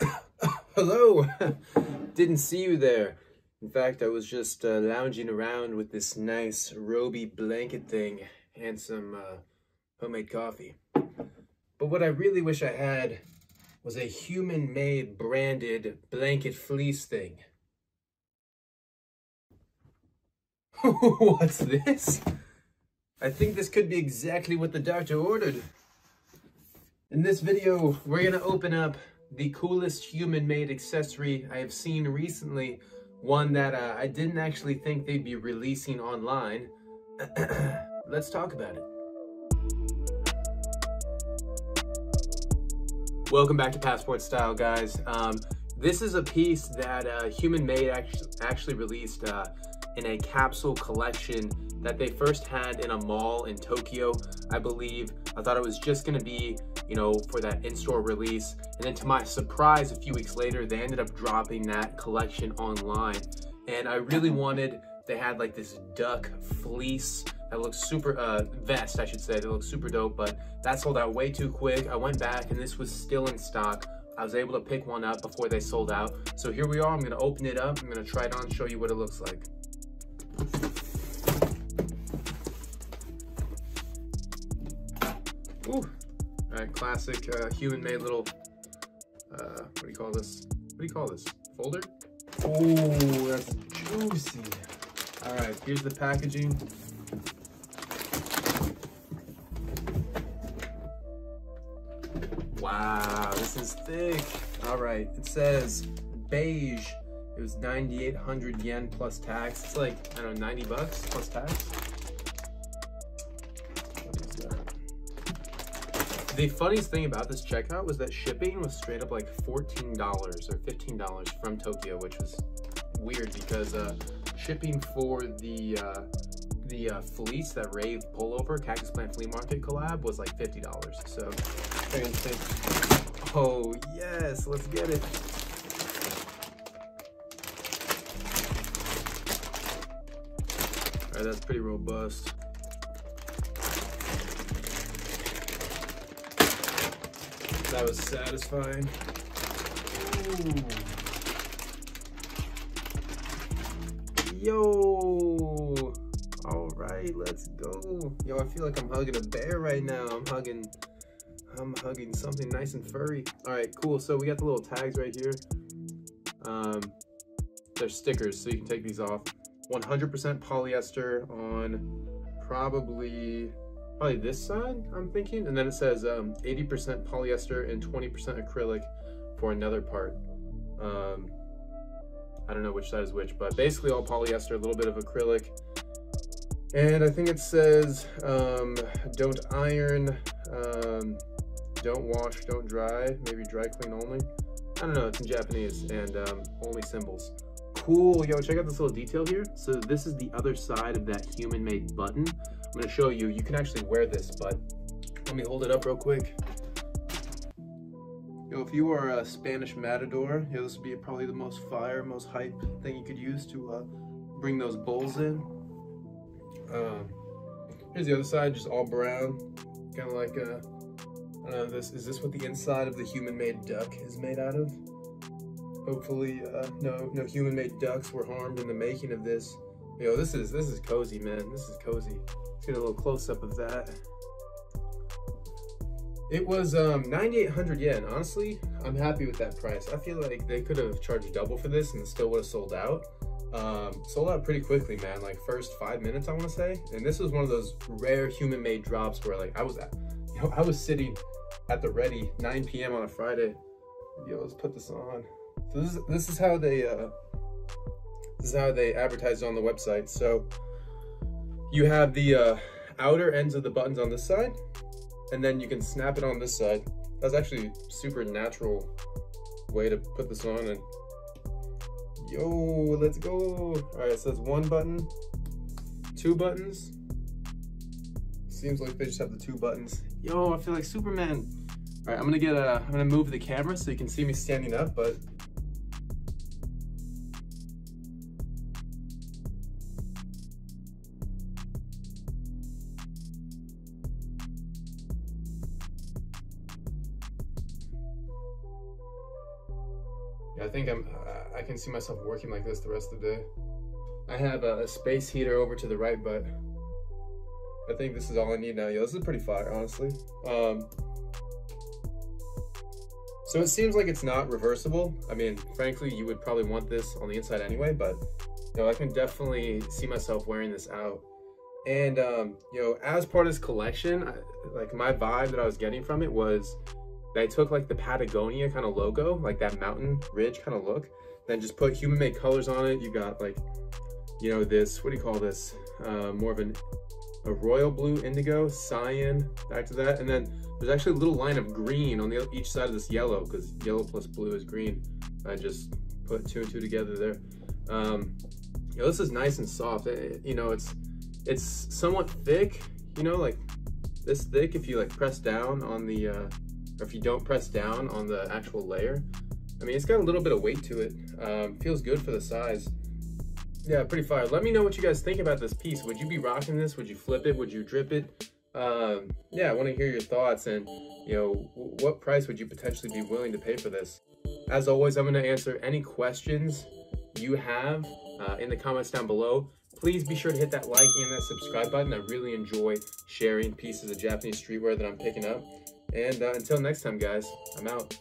Hello! Didn't see you there. In fact, I was just uh, lounging around with this nice roby blanket thing and some uh, homemade coffee. But what I really wish I had was a human-made branded blanket fleece thing. What's this? I think this could be exactly what the doctor ordered. In this video, we're gonna open up the coolest human-made accessory I have seen recently, one that uh, I didn't actually think they'd be releasing online. Let's talk about it. Welcome back to Passport Style, guys. Um, this is a piece that uh, Human Made actually, actually released uh, in a capsule collection that they first had in a mall in Tokyo, I believe. I thought it was just gonna be, you know, for that in-store release. And then to my surprise, a few weeks later, they ended up dropping that collection online. And I really wanted, they had like this duck fleece that looks super, uh, vest, I should say, that looks super dope, but that sold out way too quick. I went back and this was still in stock. I was able to pick one up before they sold out. So here we are, I'm gonna open it up, I'm gonna try it on, show you what it looks like. Right, classic uh, human-made little, uh, what do you call this? What do you call this? Folder? Oh, that's juicy. All right, here's the packaging. Wow, this is thick. All right, it says beige. It was 9,800 yen plus tax. It's like, I don't know, 90 bucks plus tax. The funniest thing about this checkout was that shipping was straight up like $14 or $15 from Tokyo, which was weird because uh, shipping for the uh, the uh, fleece that Rave Pullover Cactus Plant Flea Market collab was like $50. So, very. Oh, yes, let's get it. All right, that's pretty robust. That was satisfying. Ooh. Yo! All right, let's go. Yo, I feel like I'm hugging a bear right now. I'm hugging, I'm hugging something nice and furry. All right, cool. So we got the little tags right here. Um, they're stickers, so you can take these off. 100% polyester on probably probably this side, I'm thinking. And then it says 80% um, polyester and 20% acrylic for another part. Um, I don't know which side is which, but basically all polyester, a little bit of acrylic. And I think it says, um, don't iron, um, don't wash, don't dry, maybe dry clean only. I don't know, it's in Japanese and um, only symbols. Cool, yo, check out this little detail here. So this is the other side of that human-made button. I'm gonna show you, you can actually wear this, but let me hold it up real quick. Yo, if you are a Spanish matador, yo, this would be probably the most fire, most hype thing you could use to uh, bring those bulls in. Um, here's the other side, just all brown, kind of like a, I don't know, this, is this what the inside of the human-made duck is made out of? Hopefully, uh, no, no human-made ducks were harmed in the making of this. Yo, this is, this is cozy, man. This is cozy. Let's get a little close-up of that. It was um, 9,800 yen. Honestly, I'm happy with that price. I feel like they could have charged double for this and still would have sold out. Um, sold out pretty quickly, man. Like first five minutes, I want to say. And this was one of those rare human-made drops where like I was at, you know, I was sitting at the ready 9 p.m. on a Friday. Yo, let's put this on. So this is this is how they uh, this is how they advertise on the website. So you have the uh, outer ends of the buttons on this side, and then you can snap it on this side. That's actually a super natural way to put this on. And yo, let's go. All right, so that's one button, two buttons. Seems like they just have the two buttons. Yo, I feel like Superman. All right, I'm gonna get a, I'm gonna move the camera so you can see me standing up, but I think I'm, I can see myself working like this the rest of the day. I have a, space heater over to the right, but I think this is all I need now. Yo, this is pretty fire, honestly. Um, so it seems like it's not reversible. I mean, frankly, you would probably want this on the inside anyway, but you I can definitely see myself wearing this out. And um, you know, as part of this collection, I, like my vibe that I was getting from it was I took like the Patagonia kind of logo, like that mountain ridge kind of look, then just put human made colors on it. You got like, you know, this, what do you call this? Uh, more of an, a royal blue indigo, cyan, back to that. And then there's actually a little line of green on the each side of this yellow because yellow plus blue is green. I just put two and two together there. Um, you know, this is nice and soft. It, you know, it's, it's somewhat thick, you know, like this thick if you like press down on the, uh, if you don't press down on the actual layer. I mean, it's got a little bit of weight to it. Um, feels good for the size. Yeah, pretty fire. Let me know what you guys think about this piece. Would you be rocking this? Would you flip it? Would you drip it? Um, yeah, I want to hear your thoughts and, you know, what price would you potentially be willing to pay for this? As always, I'm going to answer any questions you have uh, in the comments down below. Please be sure to hit that like and that subscribe button. I really enjoy sharing pieces of Japanese streetwear that I'm picking up. And uh, until next time, guys, I'm out.